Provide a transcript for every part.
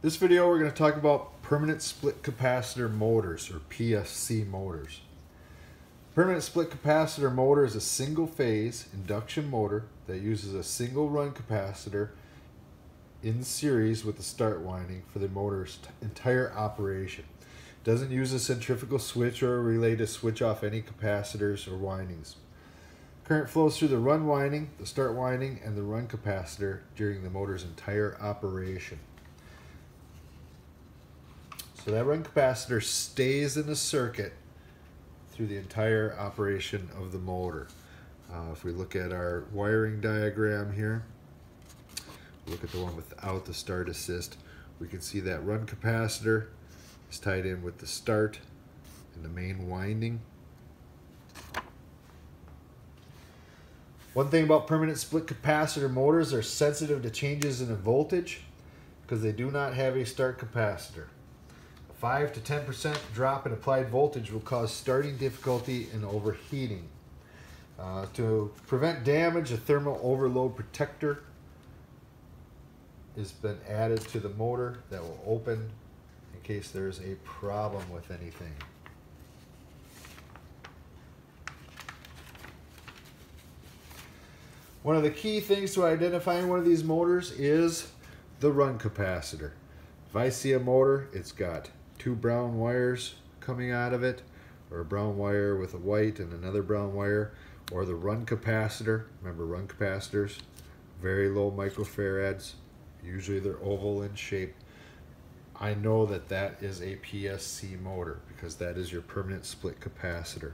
This video we're going to talk about permanent split capacitor motors or PSC motors. Permanent split capacitor motor is a single phase induction motor that uses a single run capacitor in series with the start winding for the motor's entire operation. It Doesn't use a centrifugal switch or a relay to switch off any capacitors or windings. Current flows through the run winding, the start winding, and the run capacitor during the motor's entire operation. So that run capacitor stays in the circuit through the entire operation of the motor. Uh, if we look at our wiring diagram here, look at the one without the start assist, we can see that run capacitor is tied in with the start and the main winding. One thing about permanent split capacitor motors, they're sensitive to changes in the voltage because they do not have a start capacitor. 5 to 10% drop in applied voltage will cause starting difficulty and overheating. Uh, to prevent damage, a thermal overload protector has been added to the motor that will open in case there's a problem with anything. One of the key things to identifying one of these motors is the run capacitor. If I see a motor, it's got two brown wires coming out of it, or a brown wire with a white and another brown wire, or the run capacitor. Remember run capacitors, very low microfarads, usually they're oval in shape. I know that that is a PSC motor because that is your permanent split capacitor.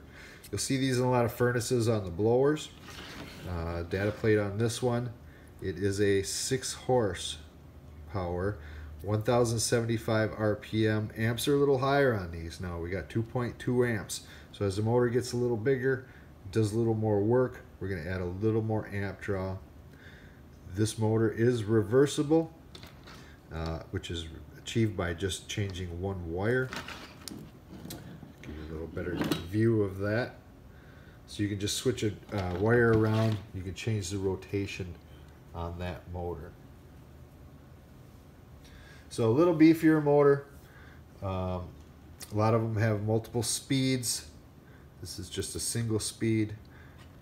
You'll see these in a lot of furnaces on the blowers. Uh, data plate on this one, it is a six horse power 1075 RPM. Amps are a little higher on these now. We got 2.2 amps. So as the motor gets a little bigger, does a little more work, we're going to add a little more amp draw. This motor is reversible, uh, which is achieved by just changing one wire. Give you a little better view of that. So you can just switch a uh, wire around. You can change the rotation on that motor. So a little beefier motor. Um, a lot of them have multiple speeds. This is just a single speed,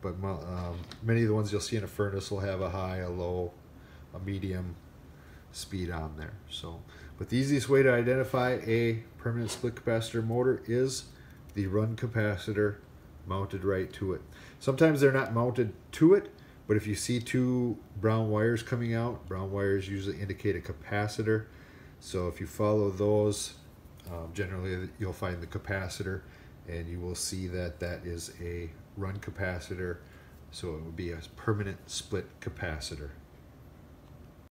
but um, many of the ones you'll see in a furnace will have a high, a low, a medium speed on there. So, but the easiest way to identify a permanent split capacitor motor is the run capacitor mounted right to it. Sometimes they're not mounted to it, but if you see two brown wires coming out, brown wires usually indicate a capacitor. So if you follow those, um, generally you'll find the capacitor and you will see that that is a run capacitor. So it would be a permanent split capacitor.